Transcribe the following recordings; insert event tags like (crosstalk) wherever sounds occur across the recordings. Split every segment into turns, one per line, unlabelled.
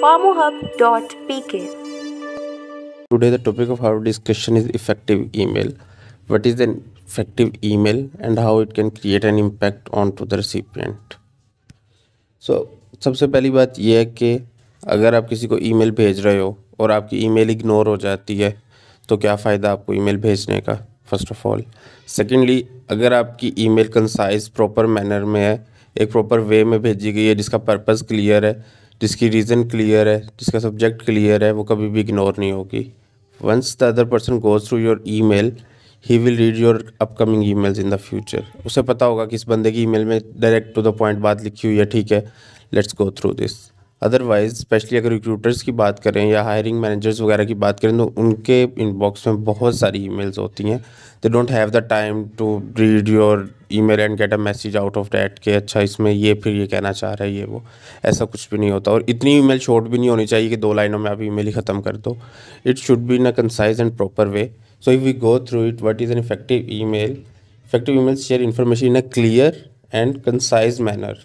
farmohub.pk.
Today the topic of our discussion is effective email. What is an effective email and how it can create an impact onto the recipient. So, सबसे पहली बात यह है कि अगर आप किसी को ईमेल भेज रहे हो और आपकी ईमेल इग्नोर हो जाती है तो क्या फ़ायदा आपको ईमेल भेजने का फ़र्स्ट ऑफ़ ऑल सेकेंडली अगर आपकी ईमेल कंसाइज प्रॉपर मैनर में है, एक प्रॉपर वे में भेजी गई है, जिसका पर्पज़ क्लियर है जिसकी रीज़न क्लियर है, जिसका सब्जेक्ट क्लियर है, वो कभी भी इग्नोर नहीं होगी। Once the other person goes through your email he will read your upcoming emails in the future उसे पता होगा कि इस बंदे की ई मेल में डायरेक्ट टू द पॉइंट बात लिखी हुई है, ठीक है let's go through this otherwise especially अगर रिक्रूटर्स की बात करें या हायरिंग मैनेजर्स वगैरह की बात करें तो उनके इनबॉक्स में बहुत सारी ईमेल्स होती हैं। They don't have the time to read your email and get a message out of that कि अच्छा इसमें ये फिर ये कहना चाह रहा है, ये वो। ऐसा कुछ भी नहीं होता। और इतनी ईमेल शॉर्ट भी नहीं होनी चाहिए कि दो लाइनों में आप ईमेल ही ख़त्म कर दो। It should be in a concise and proper way so if we go through it what is an effective email effective email share information in a clear and concise manner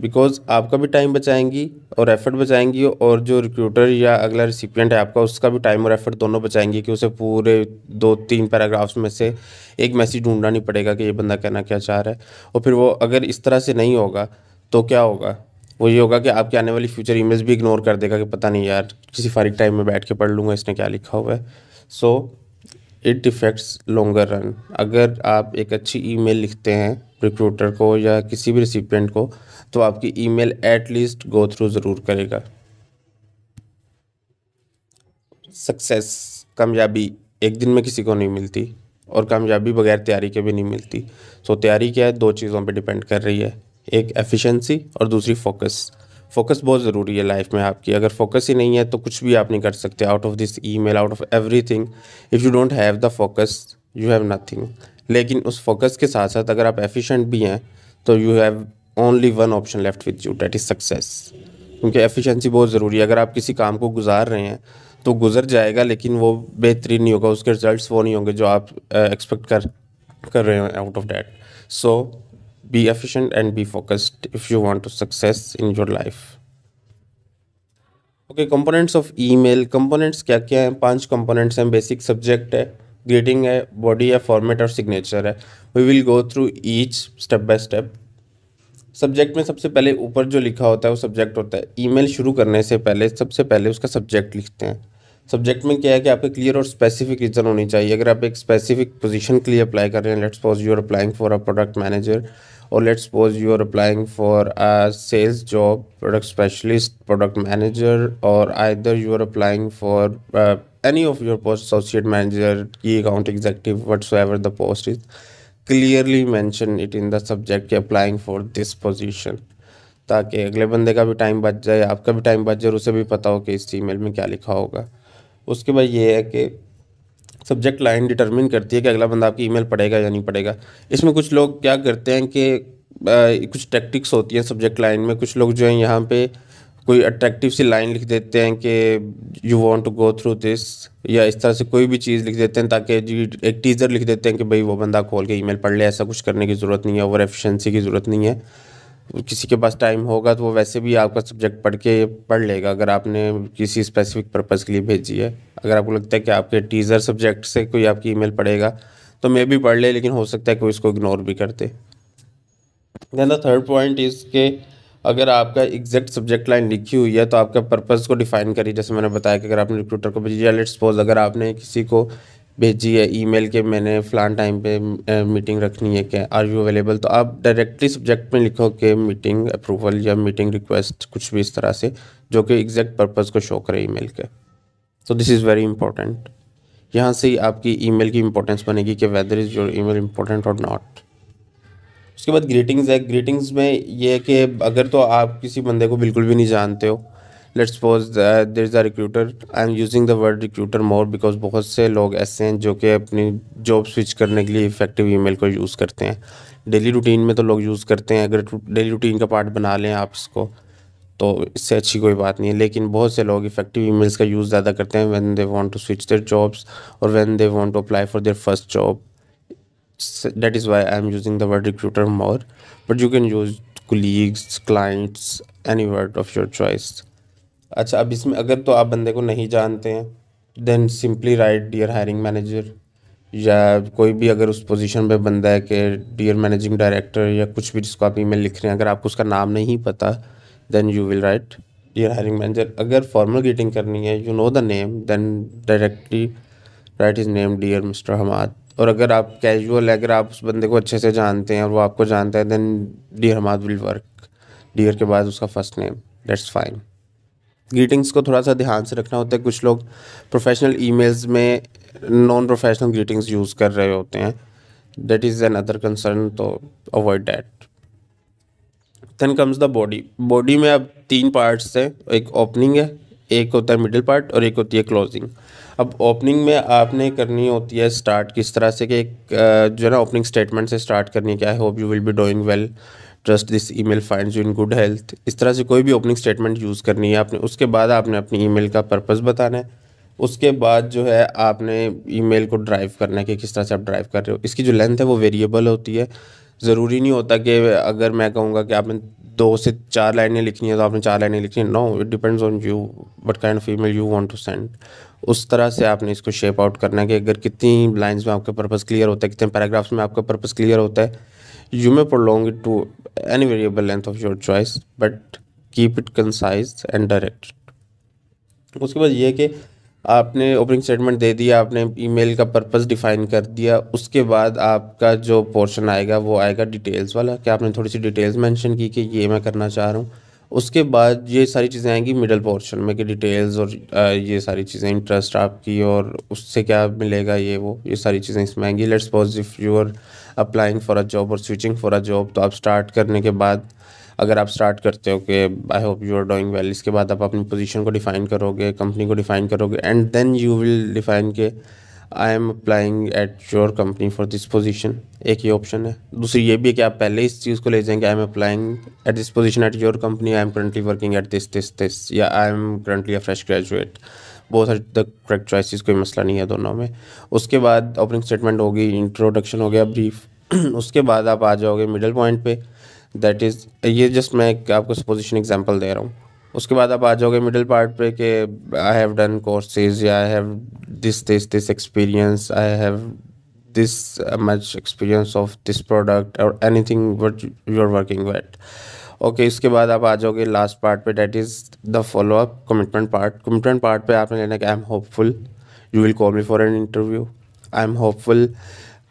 because आपका भी time बचाएँगी और effort बचाएँगी और जो recruiter या अगला recipient है आपका, उसका भी टाइम और एफर्ट दोनों बचाएँगी कि उसे पूरे दो तीन पैराग्राफ्स में से एक मैसेज ढूंढना नहीं पड़ेगा कि ये बंदा कहना क्या चाह रहा है। और फिर वो अगर इस तरह से नहीं होगा तो क्या होगा? वो ये होगा कि आपकी आने वाली फ्यूचर ईमेल्स भी इग्नोर कर देगा कि पता नहीं यार, किसी फारिग टाइम में बैठ के पढ़ लूँगा, इसने क्या लिखा हुआ है। So it affects longer run अगर आप एक अच्छी ईमेल लिखते हैं रिक्रूटर को या किसी भी रिसिपियंट को तो आपकी email at least go through ज़रूर करेगा। सक्सेस कामयाबी, एक दिन में किसी को नहीं मिलती और कामयाबी बगैर तैयारी के भी नहीं मिलती। सो तैयारी क्या है? दो चीज़ों पे डिपेंड कर रही है। एक एफिशिएंसी और दूसरी फोकस फोकस बहुत ज़रूरी है लाइफ में आपकी। अगर फोकस ही नहीं है तो कुछ भी आप नहीं कर सकते। Out of this email out of everything if you don't have the focus you have nothing लेकिन उस फोकस के साथ साथ अगर आप एफिशिएंट भी हैं तो you have only one option left with you that is success क्योंकि एफिशिएंसी बहुत ज़रूरी है। अगर आप किसी काम को गुजार रहे हैं तो गुजर जाएगा लेकिन वो बेहतरीन नहीं होगा। उसके रिजल्ट्स वो नहीं होंगे जो आप एक्सपेक्ट uh, कर कर रहे हो out of that so be efficient and be focused if you want to success in your life okay components of email components क्या क्या हैं? पाँच कंपोनेंट्स हैं बेसिक सब्जेक्ट है ग्रीटिंग है बॉडी है फॉर्मेट और सिग्नेचर है। We will go through each step by step subject में सबसे पहले ऊपर जो लिखा होता है, वो सब्जेक्ट होता है। ईमेल शुरू करने से पहले, सबसे पहले उसका सब्जेक्ट लिखते हैं। सब्जेक्ट में क्या है कि आपके क्लियर और स्पेसिफिक रीज़न होनी चाहिए। अगर आप एक स्पेसिफिक पोजीशन के लिए अप्लाई कर रहे हैं let's suppose you are applying for a product manager और let's suppose you are applying for a sales job product specialist product manager और either you are applying for any of your post associate manager की account executive what's ever the post is clearly mention it in the subject applying for this position ताकि अगले बंदे का भी time बच जाए, आपका भी टाइम बच जाए, और उसे भी पता हो कि इस ईमेल में क्या लिखा होगा। उसके बाद ये है कि सब्जेक्ट लाइन डिटरमिन करती है कि अगला बंदा आपकी ईमेल पढ़ेगा या नहीं पढ़ेगा। इसमें कुछ लोग क्या करते हैं कि कुछ टेक्टिक्स होती हैं सब्जेक्ट लाइन में। कुछ लोग जो हैं यहाँ पे कोई अट्रैक्टिव सी लाइन लिख देते हैं कि you want to go through this या इस तरह से कोई भी चीज़ लिख देते हैं ताकि एक टीज़र लिख देते हैं कि, भाई, वो बंदा खोल के ईमेल पढ़ ले। ऐसा कुछ करने की ज़रूरत नहीं है। ओवर एफिशिएंसी की ज़रूरत नहीं है। किसी के पास टाइम होगा तो वो वैसे भी आपका सब्जेक्ट पढ़ के पढ़ लेगा, अगर आपने किसी स्पेसिफिक पर्पज़ के लिए भेजी है। अगर आपको लगता है कि आपके टीज़र सब्जेक्ट से कोई आपकी ईमेल पढ़ेगा तो मे भी पढ़ ले, लेकिन हो सकता है कोई इसको इग्नोर भी करते। Then the third point is के अगर आपका एग्जैक्ट सब्जेक्ट लाइन लिखी हुई है तो आपका पर्पज़ को डिफाइन करिए। जैसे मैंने बताया कि अगर आपने रिक्रूटर को भेजी या लेट सपोज़ अगर आपने किसी को भेजी है ईमेल के, मैंने फ़लान टाइम पे मीटिंग रखनी है क्या आर यू अवेलेबल? तो आप डायरेक्टली सब्जेक्ट में लिखो कि मीटिंग अप्रूवल या मीटिंग रिक्वेस्ट कुछ भी इस तरह से, जो कि एग्जैक्ट पर्पज़ को शो करे ईमेल के। तो दिस इज़ वेरी इंपॉर्टेंट यहाँ से ही आपकी ईमेल की इंपॉर्टेंस बनेगी कि whether is your email important और नॉट उसके बाद ग्रीटिंग्स है। ग्रीटिंग्स में ये है कि अगर तो आप किसी बंदे को बिल्कुल भी नहीं जानते हो let's suppose there is a recruiter I am using the word recruiter more because बहुत से लोग ऐसे हैं जो कि अपनी जॉब स्विच करने के लिए इफ़ेक्टिव ईमेल को यूज़ करते हैं। डेली रूटीन में तो लोग यूज़ करते हैं। अगर डेली रूटीन का पार्ट बना लें आप इसको तो इससे अच्छी कोई बात नहीं है। लेकिन बहुत से लोग इफ़ेक्टिव ईमेल्स का यूज़ ज़्यादा करते हैं when they want to switch their jobs और when they want to apply for their first job that is why i'm using the word recruiter more. But you can use colleagues, clients, any word of your choice. अच्छा अब इसमें अगर तो आप बंदे को नहीं जानते हैं then simply write dear hiring manager या कोई भी अगर उस पोजीशन पे बंदा है कि डियर मैनेजिंग डायरेक्टर या कुछ भी जिसको आप ईमेल लिख रहे हैं, अगर आपको उसका नाम नहीं पता then you will write dear hiring manager अगर फॉर्मल ग्रीटिंग करनी है you know the name then directly write his name dear mister Hamad और अगर आप कैजुअल है, अगर आप उस बंदे को अच्छे से जानते हैं और वो आपको जानता है then dear Hamad will work dear के बाद उसका first name that's fine greetings को थोड़ा सा ध्यान से रखना होता है। कुछ लोग प्रोफेशनल ईमेल्स में नॉन प्रोफेशनल ग्रीटिंग्स यूज़ कर रहे होते हैं। That is another concern तो avoid that then comes the body body में अब तीन पार्ट्स हैं। एक ओपनिंग है, एक होता है मिडिल पार्ट और एक होती है क्लोजिंग अब ओपनिंग में आपने करनी होती है स्टार्ट किस तरह से कि एक जो है ना ओपनिंग स्टेटमेंट से स्टार्ट करनी क्या है hope you will be doing well trust this email finds you in good health इस तरह से कोई भी ओपनिंग स्टेटमेंट यूज़ करनी है, आपने, उसके बाद आपने अपनी ईमेल का पर्पस बताना है। उसके बाद जो है, आपने ईमेल को ड्राइव करना है कि किस तरह से आप ड्राइव कर रहे हो। इसकी जो लेंथ है, वो वेरिएबल होती है। ज़रूरी नहीं होता कि अगर मैं कहूँगा कि आपने दो से चार लाइनें लिखनी है तो आपने चार लाइनें लिखनी है। No it depends on you what kind of email you want to send उस तरह से आपने इसको शेप आउट करना है कि अगर कितनी लाइंस में आपका पर्पस क्लियर होता है, कितने पैराग्राफ्स में आपका पर्पस क्लियर होता है you may prolong it to any variable length of your choice but keep it concise and direct उसके बाद ये कि आपने ओपनिंग स्टेटमेंट दे दिया, आपने ईमेल का पर्पस डिफाइन कर दिया, उसके बाद आपका जो पोर्शन आएगा, वो आएगा डिटेल्स वाला, कि आपने थोड़ी सी डिटेल्स मेंशन की कि ये मैं करना चाह रहा हूँ। उसके बाद ये सारी चीज़ें आएँगी मिडल पोर्शन में, कि डिटेल्स और ये सारी चीज़ें इंटरेस्ट आपकी और उससे क्या मिलेगा, ये वो, ये सारी चीज़ें इसमें आएँगी। Let's suppose if you are applying for a job और स्विचिंग फॉर अ जॉब तो आप स्टार्ट करने के बाद, अगर आप स्टार्ट करते हो कि I hope you are doing well इसके बाद आप अपनी पोजीशन को डिफाइन करोगे कंपनी को डिफाइन करोगे and then you will define के I am applying at your company for this position एक ही ऑप्शन है। दूसरी ये भी है कि आप पहले इस चीज़ को ले जाएँगे I am applying at this position at your company I am currently working at this this this या I am currently a fresh graduate बहुत आर द करेक्ट चॉइसिस कोई मसला नहीं है दोनों में। उसके बाद ओपनिंग स्टेटमेंट होगी इंट्रोडक्शन हो गया ब्रीफ (clears throat) उसके बाद आप आ जाओगे मिडल पॉइंट पे। दैट इज़ ये जस्ट मैं आपको सपोजिशन एग्जांपल दे रहा हूँ। उसके बाद आप आ जाओगे मिडिल पार्ट पे कि आई हैव डन कोर्सेज या I have this this this experience I have this much experience of this product और anything what you are working wait okay इसके बाद आप आ जाओगे लास्ट पार्ट पे that is the follow up commitment part commitment part पे आपने लेना कि I am hopeful you will call me for an interview I am hopeful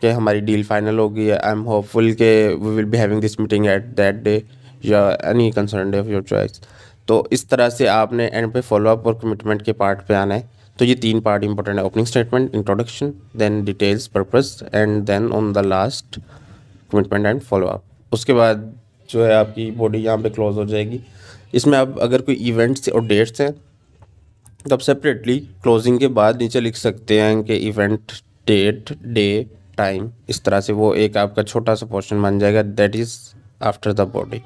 कि हमारी डील फाइनल होगी। आई एम होपफुल के we will be having this meeting at that day या any concern day of your choice तो इस तरह से आपने एंड पे फॉलो अप और कमिटमेंट के पार्ट पे आना है। तो ये तीन पार्ट इंपॉर्टेंट है। Opening statement introduction then details purpose and then on the last commitment and follow up उसके बाद जो है आपकी बॉडी यहाँ पे क्लोज हो जाएगी। इसमें आप अगर कोई इवेंट्स और डेट्स हैं तो आप सेपरेटली क्लोजिंग के बाद नीचे लिख सकते हैं कि इवेंट डेट डे टाइम इस तरह से वो एक आपका छोटा सा पोर्शन बन जाएगा that is after the body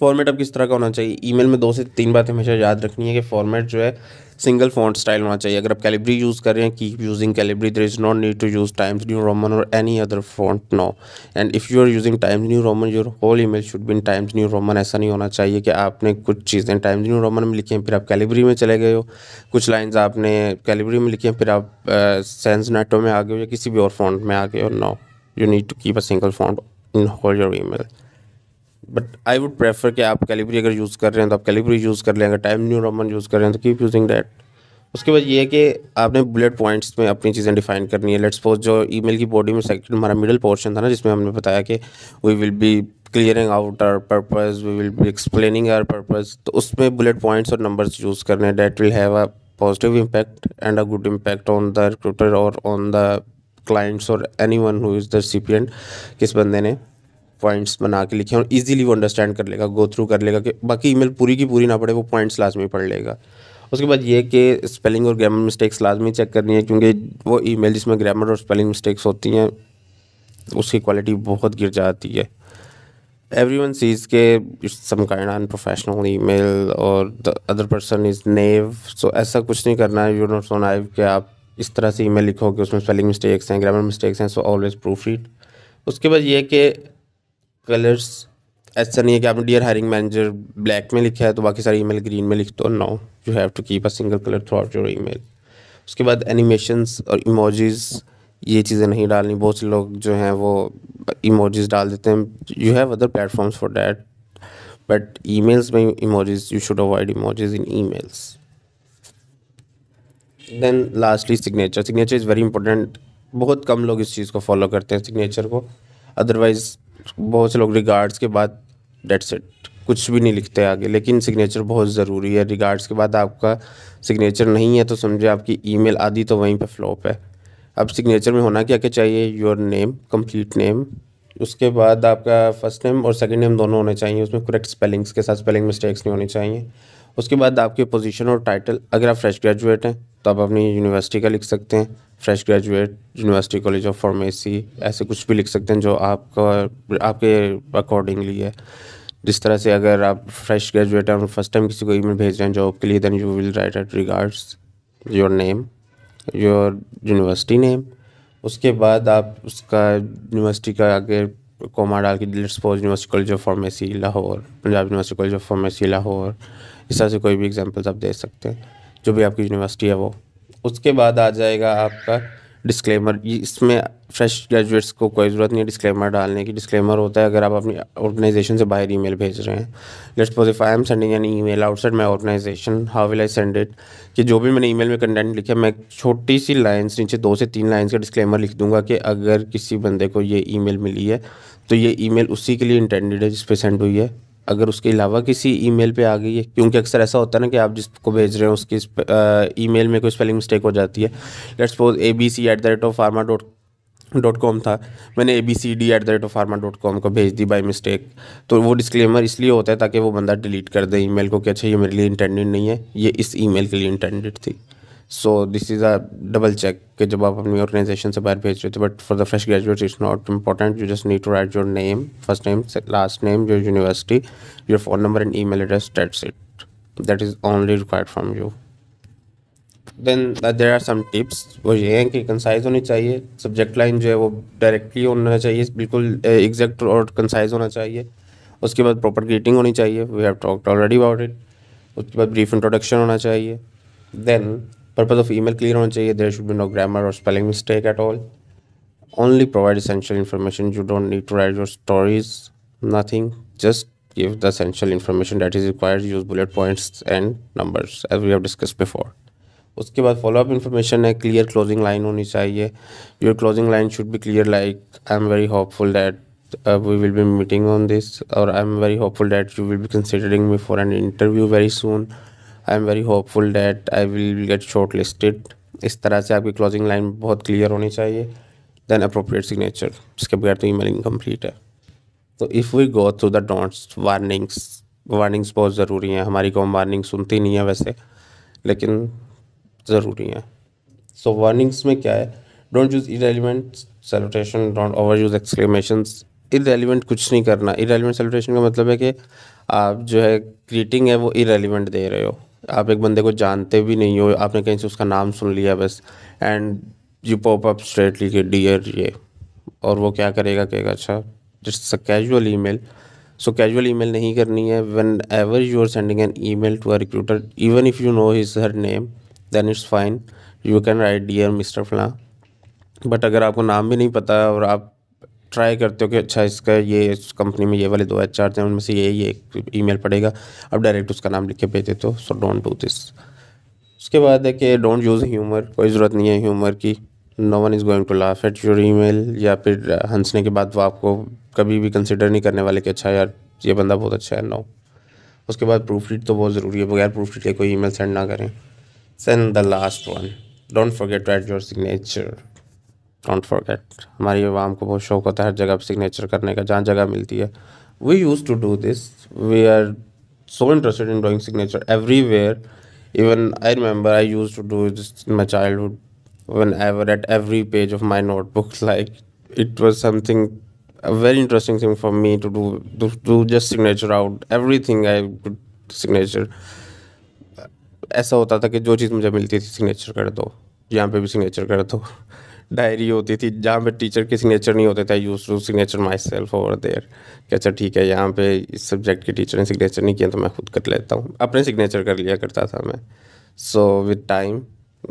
format अब किस तरह का होना चाहिए? ईमेल में दो से तीन बातें हमेशा याद रखनी है कि फॉर्मेट जो है सिंगल फॉन्ट स्टाइल होना चाहिए। अगर आप कैलिब्री यूज़ कर रहे हैं keep using Calibri there is not need to use Times New Roman और any other font no and if you are using Times New Roman your whole email should be in Times New Roman ऐसा नहीं होना चाहिए कि आपने कुछ चीज़ें times New Roman में लिखी हैं, फिर आप कैलिब्री में चले गए हो। कुछ लाइन्स आपने कैलिब्री में लिखी हैं, फिर आप सेंस नेटो में आ गए हो या किसी भी और फॉन्ट में आ गए हो no you need to keep a single font in whole your email but I would prefer कि आप कैलिब्री अगर यूज़ कर रहे हैं तो आप कैलिब्री यूज़ कर लें। अगर टाइम न्यू रोमन यूज़ कर रहे हैं तो कीप यूजिंग डैट उसके बाद ये है कि आपने बुलेट पॉइंट्स में अपनी चीज़ें डिफाइन करनी है। लेट्स सपोज़ जो ईमेल की बॉडी में सेक्शन हमारा मिडिल पोर्शन था ना, जिसमें हमने बताया कि we will be clearing out our purpose we will be explaining our purpose तो उसमें बुलेट पॉइंट्स और नंबर्स यूज़ करने that will have a positive impact and a good impact on the recruiter और ऑन द क्लाइंट्स और anyone who is the recipient किस बंदे ने। Points बना के लिखे और इजीली वो अंडरस्टैंड कर लेगा गो थ्रू कर लेगा कि बाकी ईमेल पूरी की पूरी ना पड़े वो पॉइंट्स लाजमी पढ़ लेगा। उसके बाद ये कि स्पेलिंग और ग्रामर मिस्टेक्स लाजमी चेक करनी है, क्योंकि वो ईमेल जिसमें ग्रामर और स्पेलिंग मिस्टेक्स होती हैं, उसकी क्वालिटी बहुत गिर जाती है। एवरी वन सीज के सम काइंड ई मेल और the other person is naive so ऐसा कुछ नहीं करना है यू नॉट सो नाइव कि आप इस तरह से ईमेल लिखोगे, उसमें स्पेलिंग मिस्टेक्स हैं ग्रामर मिस्टेक्स हैं सो ऑलवेज प्रूफ रीड उसके बाद ये कि कलर्स ऐसा नहीं है कि आपने डियर हायरिंग मैनेजर ब्लैक में लिखा है तो बाकी सारे ईमेल ग्रीन में लिख दो no you have to keep a single colour throughout your email उसके बाद एनिमेशंस और इमोजीज ये चीज़ें नहीं डालनी। बहुत से लोग जो हैं, वो इमोजीज डाल देते हैं। You have other platforms for that but emails में emojis you should avoid emojis in emails then lastly signature signature is very important बहुत कम लोग इस चीज़ को फॉलो करते हैं सिग्नेचर को। अदरवाइज़ बहुत से लोग रिगार्ड्स के बाद डेट सेट कुछ भी नहीं लिखते आगे, लेकिन सिग्नेचर बहुत ज़रूरी है. रिगार्ड्स के बाद आपका सिग्नेचर नहीं है तो समझे आपकी ईमेल आदि तो वहीं पे फ्लॉप है. अब सिग्नेचर में होना क्या क्या चाहिए? योर नेम कंप्लीट नेम उसके बाद आपका फ़र्स्ट नेम और सेकंड नेम दोनों होने चाहिए. उसमें करेक्ट स्पेलिंग्स के साथ स्पेलिंग मिस्टेक्स नहीं होनी चाहिए. उसके बाद आपके पोजीशन और टाइटल अगर आप फ्रेश ग्रेजुएट हैं तो आप अपनी यूनिवर्सिटी का लिख सकते हैं. Fresh graduate university college of pharmacy ऐसे कुछ भी लिख सकते हैं जो आपका, आपके अकॉर्डिंगली है। जिस तरह से अगर आप फ्रेश ग्रेजुएट हैं और फ़र्स्ट टाइम किसी को ईमेल भेज रहे हैं जॉब के लिए then you will write at regards your name your university name उसके बाद आप उसका यूनिवर्सिटी का आगे कोमा डाल के let's suppose university college of pharmacy Lahore, Punjab university college of pharmacy Lahore, इस तरह से कोई भी एग्जांपल्स आप दे सकते हैं। जो भी आपकी यूनिवर्सिटी है वो। उसके बाद आ जाएगा आपका डिस्क्लेमर इसमें फ्रेश ग्रेजुएट्स को कोई ज़रूरत नहीं है डिस्क्लेमर डालने की। डिस्क्लेमर होता है अगर आप अपनी ऑर्गेनाइजेशन से बाहर ईमेल भेज रहे हैं। Let's suppose if I am sending an email outside my organisation how will I send it कि जो भी मैंने ईमेल में कंटेंट लिखा मैं छोटी सी लाइन्स नीचे दो से तीन लाइन्स का डिस्क्लेमर लिख दूँगा कि अगर किसी बंदे को ये ईमेल मिली है तो ये ईमेल उसी के लिए इंटेंडेड है जिस पे सेंड हुई है। अगर उसके अलावा किसी ईमेल पे आ गई है, क्योंकि अक्सर ऐसा होता है ना कि आप जिसको भेज रहे हो, उसकी ईमेल में कोई स्पेलिंग मिस्टेक हो जाती है। Let's suppose A B C at the rate of pharma dot dot com था। मैंने A B C D at the rate of pharma dot com को भेज दी बाई मिस्टेक तो वो डिस्क्लेमर इसलिए होता है ताकि वो बंदा डिलीट कर दे ईमेल को कि अच्छा ये मेरे लिए इंटेंडेड नहीं है, ये इस ईमेल के लिए इंटेंडेड थी। So this is a double check कि जब आप अपनी ऑर्गेनाइजेशन से बाहर भेज रहे थे but for the fresh graduate it's not important you just need to write your name first name last name your university your phone number and email address that's it that is only required from you then there are some tips वो ये हैं कि concise होनी चाहिए. Subject line जो है वो directly होना चाहिए. बिल्कुल एग्जैक्ट और कंसाइज होना चाहिए. उसके बाद प्रॉपर ग्रीटिंग होनी चाहिए. We have talked already about it उसके बाद ब्रीफ इंट्रोडक्शन होना चाहिए. Then purpose of email clear होना चाहिए there should be no grammar और spelling mistake at all only provide essential information. You don't need to write your stories, nothing. Just give the essential information that is required. Use bullet points and numbers, as we have discussed before. उसके बाद follow up information है. Clear closing line होनी चाहिए. Your closing line should be clear like I am very hopeful that we will be meeting on this और I am very hopeful that you will be considering me for an interview very soon I am very hopeful that I will get shortlisted इस तरह से आपकी closing line बहुत clear होनी चाहिए। Then appropriate signature इसके बगैर तो ईमेल इनकम्प्लीट है। तो if we go through the don'ts warnings warnings बहुत ज़रूरी हैं। हमारी कौम वार्निंग सुनती नहीं है वैसे, लेकिन ज़रूरी हैं। सो वार्निंग्स में क्या है? Don't use irrelevant celebration don't overuse exclamations irrelevant कुछ नहीं करना। इरेलीवेंट सेलिब्रेशन का मतलब है कि आप जो है ग्रीटिंग है वो इरेलीवेंट दे रहे हो। आप एक बंदे को जानते भी नहीं हो, आपने कहीं से उसका नाम सुन लिया बस and you pop up straightly के डियर ये। और वो क्या करेगा, कहेगा अच्छा just a casual email so casual email नहीं करनी है। Whenever you are sending an email to a recruiter even if you know his her name then it's fine you can write dear mister फला but अगर आपको नाम भी नहीं पता और आप ट्राई करते हो कि अच्छा इसका ये इस कंपनी में ये वाले दो एच आर थे, उनमें से ये ये ई मेल पड़ेगा। अब डायरेक्ट उसका नाम लिख के भेज देते हो। सो डोंट डू दिस उसके बाद है कि डोंट यूज़ ह्यूमर कोई ज़रूरत नहीं है ह्यूमर की। No one is going to laugh at your email या फिर हंसने के बाद वो आपको कभी भी कंसिडर नहीं करने वाले कि अच्छा यार, ये बंदा बहुत अच्छा है नो उसके बाद प्रूफ रीड तो बहुत ज़रूरी है, बगैर प्रूफ रीड के कोई ई मेल सेंड ना करें। Send the last one don't forget to add your signature don't forget हमारी आवाम को बहुत शौक होता है हर जगह पर सिग्नेचर करने का, जहाँ जगह मिलती है। We use to do this we are so interested in drawing signature everywhere even I remember I use to do this my childhood whenever at every page of my notebook like it was something very interesting thing for me to do do just signature out everything I signature ऐसा होता था कि जो चीज़ मुझे मिलती थी signature कर दो। यहाँ पे भी सिग्नेचर कर दो। डायरी होती थी, जहाँ पे टीचर के सिग्नेचर नहीं होते थे use to signature myself over there कि अच्छा ठीक है, यहाँ पे इस सब्जेक्ट के टीचर ने सिग्नेचर नहीं किया तो मैं खुद कर लेता हूँ। अपने सिग्नेचर कर लिया करता था मैं। So with time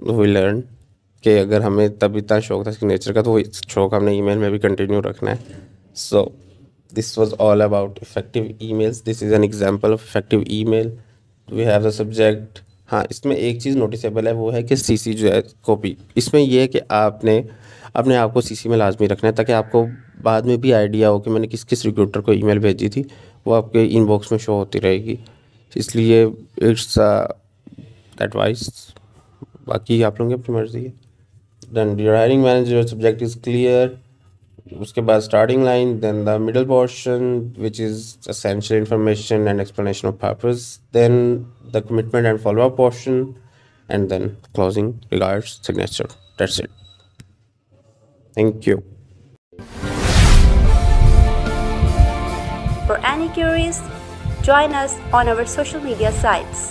we learn कि अगर हमें तब इतना शौक था सिग्नेचर का तो वो शौक हमने ईमेल में भी कंटिन्यू रखना है। So this was all about effective emails this is an example of effective email we have the subject हाँ इसमें एक चीज़ नोटिसेबल है, वो है कि सीसी जो है कॉपी इसमें यह है कि आपने अपने आप को सीसी में लाजमी रखना है, ताकि आपको बाद में भी आइडिया हो कि मैंने किस किस रिक्रूटर को ईमेल भेजी थी, वो आपके इनबॉक्स में शो होती रहेगी। इसलिए इट्स एडवाइस बाकी आप लोगों की अपनी मर्ज़ी है। Then your manager subject is clear उसके बाद starting line then the middle portion which is essential information and explanation of purpose then the commitment and follow up portion and then closing regards signature that's it thank you
For any queries, join us on our social media sites.